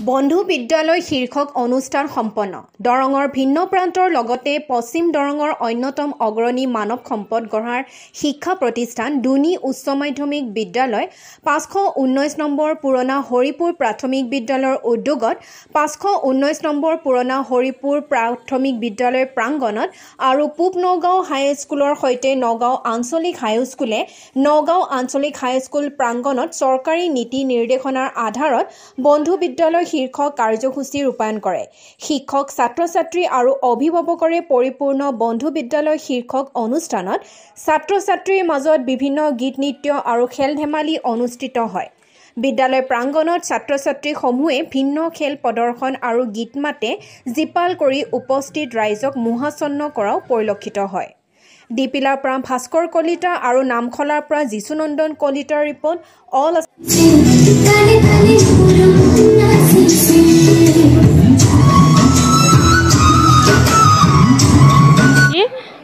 বন্ধু বিদ্যালয় শীৰ্ষক অনুষ্ঠান সম্পন্ন। দৰঙৰ ভিন্ন প্ৰান্তৰ লগতে পশ্চিম দৰঙৰ অন্যতম অগ্ৰণী মানৱ সম্পদ গঢ়াৰ শিক্ষা প্ৰতিষ্ঠান দুনি উচ্চ মাধ্যমিক বিদ্যালয় পাঁচশ ঊনৈছ নম্বৰ পুৰণা হৰিপুৰ প্ৰাথমিক বিদ্যালয়ৰ উদ্যোগত পাঁচশ ঊনৈছ নম্বৰ পুৰণা হৰিপুৰ প্ৰাথমিক বিদ্যালয় প্ৰাংগণত আৰু পূব নগাঁও হাইস্কুলৰ সৈতে নগাঁও আঞ্চলিক হাইস্কুলে নগাঁও আঞ্চলিক হাইস্কুল প্ৰাংগণত চৰকাৰী নীতি নিৰ্দেশনাৰ আধাৰত বন্ধু বিদ্যালয় শীৰ্ষক কাৰ্যসূচী ৰূপায়ণ কৰে শিক্ষক ছাত্ৰ ছাত্ৰী আৰু অভিভাৱকৰে পৰিপূৰ্ণ বন্ধু বিদ্যালয় শীৰ্ষক অনুষ্ঠানত ছাত্ৰ ছাত্ৰীৰ মাজত বিভিন্ন গীত নৃত্য আৰু খেল ধেমালি অনুষ্ঠিত হয় বিদ্যালয় প্ৰাংগণত ছাত্ৰ ছাত্ৰীসমূহে ভিন্ন খেল প্ৰদৰ্শন আৰু গীত মাতে জীপাল কৰি উপস্থিত ৰাইজক মোহাচন্ন কৰাও পৰিলক্ষিত হয় ডিপিলাৰ পৰা ভাস্কৰ কলিতা আৰু নামখলাৰ পৰা যীশুনন্দন কলিতাৰ ৰিপৰ্ট অল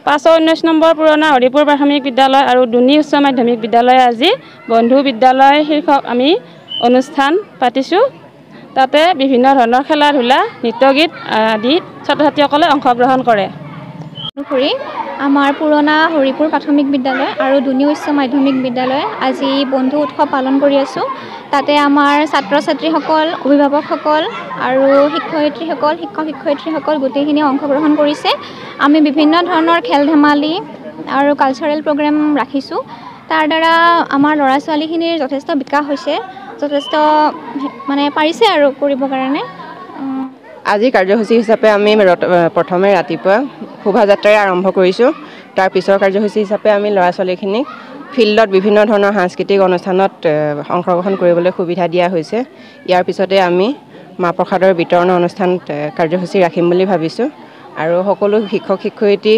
পাঁচশ ঊনৈছ নম্বৰ পুৰণা হৰিপুৰ প্ৰাথমিক বিদ্যালয় আৰু দুনি উচ্চ মাধ্যমিক বিদ্যালয়ে আজি বন্ধু বিদ্যালয় শীৰ্ষক আমি অনুষ্ঠান পাতিছোঁ। তাতে বিভিন্ন ধৰণৰ খেলা ধূলা নৃত্য গীত আদি ছাত্ৰ ছাত্ৰীসকলে অংশগ্ৰহণ কৰে। অনুসৰি আমাৰ পুৰণা হৰিপুৰ প্ৰাথমিক বিদ্যালয় আৰু দুনি উচ্চ মাধ্যমিক বিদ্যালয়। আজি বন্ধু উৎসৱ পালন কৰি আছোঁ। তাতে আমাৰ ছাত্ৰ ছাত্ৰীসকল অভিভাৱকসকল আৰু শিক্ষয়িত্ৰীসকল শিক্ষক শিক্ষয়িত্ৰীসকল গোটেইখিনি অংশগ্ৰহণ কৰিছে। আমি বিভিন্ন ধৰণৰ খেল ধেমালি আৰু কালচাৰেল প্ৰগ্ৰেম ৰাখিছোঁ। তাৰ দ্বাৰা আমাৰ ল'ৰা ছোৱালীখিনিৰ যথেষ্ট বিকাশ হৈছে যথেষ্ট মানে পাৰিছে আৰু কৰিবৰ কাৰণে। আজি কাৰ্যসূচী হিচাপে আমি প্ৰথমে ৰাতিপুৱা শোভাযাত্ৰাৰে আৰম্ভ কৰিছোঁ। তাৰ পিছৰ কাৰ্যসূচী হিচাপে আমি ল'ৰা ছোৱালীখিনিক ফিল্ডত বিভিন্ন ধৰণৰ সাংস্কৃতিক অনুষ্ঠানত অংশগ্ৰহণ কৰিবলৈ সুবিধা দিয়া হৈছে। ইয়াৰ পিছতে আমি মাহ প্ৰসাদৰ বিতৰণৰ অনুষ্ঠান কাৰ্যসূচী ৰাখিম বুলি ভাবিছোঁ। আৰু সকলো শিক্ষক শিক্ষয়িত্ৰী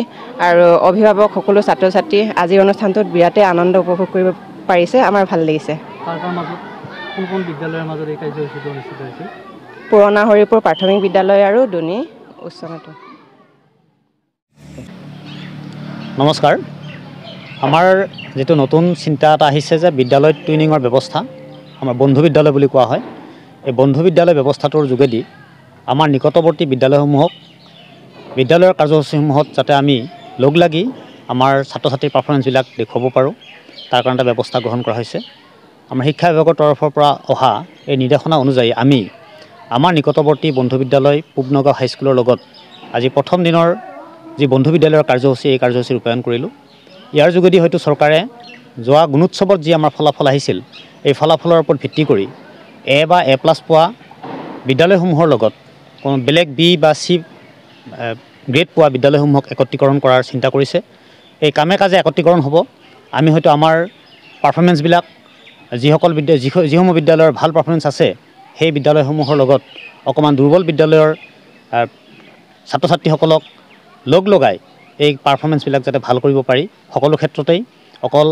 আৰু অভিভাৱক সকলো ছাত্ৰ ছাত্ৰী আজিৰ অনুষ্ঠানটোত বিৰাটেই আনন্দ উপভোগ কৰিব পাৰিছে। আমাৰ ভাল লাগিছে। পুৰণা হৰিপুৰ প্ৰাথমিক বিদ্যালয় আৰু দুনি উচ্চ মাধ্যমিক নমস্কাৰ। আমাৰ যিটো নতুন চিন্তা এটা আহিছে যে বিদ্যালয়ত টুইনিঙৰ ব্যৱস্থা আমাৰ বন্ধু বিদ্যালয় বুলি কোৱা হয় এই বন্ধু বিদ্যালয় ব্যৱস্থাটোৰ যোগেদি আমাৰ নিকটৱৰ্তী বিদ্যালয়সমূহক বিদ্যালয়ৰ কাৰ্যসূচীসমূহত যাতে আমি লগ লাগি আমাৰ ছাত্ৰ ছাত্ৰীৰ পাৰফৰ্মেঞ্চবিলাক দেখুৱাব পাৰোঁ তাৰ কাৰণে এটা ব্যৱস্থা গ্ৰহণ কৰা হৈছে। আমাৰ শিক্ষা বিভাগৰ তৰফৰ পৰা অহা এই নিৰ্দেশনা অনুযায়ী আমি আমাৰ নিকটৱৰ্তী বন্ধু বিদ্যালয় পূব নগাঁও হাইস্কুলৰ লগত আজি প্ৰথম দিনৰ যি বন্ধু বিদ্যালয়ৰ কাৰ্যসূচী এই কাৰ্যসূচী ৰূপায়ণ কৰিলোঁ। ইয়াৰ যোগেদি হয়তো চৰকাৰে যোৱা গুণোৎসৱত যি আমাৰ ফলাফল আহিছিল এই ফলাফলৰ ওপৰত ভিত্তি কৰি এ বা এ প্লাছ পোৱা বিদ্যালয়সমূহৰ লগত কোনো বেলেগ বি বা চি গ্ৰেড পোৱা বিদ্যালয়সমূহক একত্ৰীকৰণ কৰাৰ চিন্তা কৰিছে। এই কামে কাজে একত্ৰীকৰণ হ'ব। আমি হয়তো আমাৰ পাৰফৰ্মেঞ্চবিলাক যিসকল বিদ্যা যিসমূহ বিদ্যালয়ৰ ভাল পাৰফৰ্মেঞ্চ আছে সেই বিদ্যালয়সমূহৰ লগত অকণমান দুৰ্বল বিদ্যালয়ৰ ছাত্ৰ ছাত্ৰীসকলক লগ লগাই এই পাৰফৰ্মেঞ্চবিলাক যাতে ভাল কৰিব পাৰি। সকলো ক্ষেত্ৰতেই অকল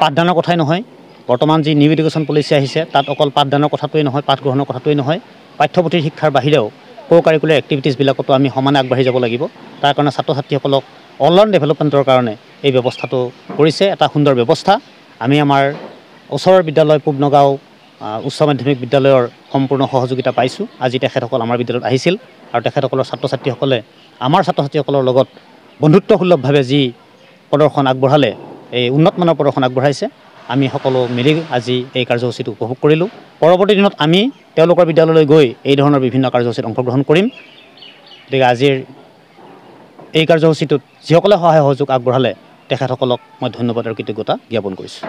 পাঠদানৰ কথাই নহয় বৰ্তমান যি নিউ এডুকেশ্যন পলিচি আহিছে তাত অকল পাঠদানৰ কথাটোৱেই নহয় পাঠ গ্ৰহণৰ কথাটোৱেই নহয় পাঠ্যপুথিৰ শিক্ষাৰ বাহিৰেও কো কাৰিকুলাৰ এক্টিভিটিছবিলাকতো আমি সমানে আগবাঢ়ি যাব লাগিব। তাৰ কাৰণে ছাত্ৰ ছাত্ৰীসকলক অলৰাউণ্ড ডেভেলপমেণ্টৰ কাৰণে এই ব্যৱস্থাটো কৰিছে এটা সুন্দৰ ব্যৱস্থা। আমি আমাৰ ওচৰৰ বিদ্যালয় পূব নগাঁও উচ্চ মাধ্যমিক বিদ্যালয়ৰ সম্পূৰ্ণ সহযোগিতা পাইছোঁ। আজি তেখেতসকল আমাৰ বিদ্যালয়ত আহিছিল আৰু তেখেতসকলৰ ছাত্ৰ ছাত্ৰীসকলে আমাৰ ছাত্ৰ ছাত্ৰীসকলৰ লগত বন্ধুত্বসুলভভাৱে যি প্ৰদৰ্শন আগবঢ়ালে এই উন্নতমানৰ প্ৰদৰ্শন আগবঢ়াইছে আমি সকলো মিলি আজি এই কাৰ্যসূচীটো উপভোগ কৰিলোঁ। পৰৱৰ্তী দিনত আমি তেওঁলোকৰ বিদ্যালয়লৈ গৈ এই ধৰণৰ বিভিন্ন কাৰ্যসূচীত অংশগ্ৰহণ কৰিম। গতিকে আজিৰ এই কাৰ্যসূচীটোত যিসকলে সহায় সহযোগ আগবঢ়ালে তেখেতসকলক মই ধন্যবাদ আৰু কৃতজ্ঞতা জ্ঞাপন কৰিছোঁ।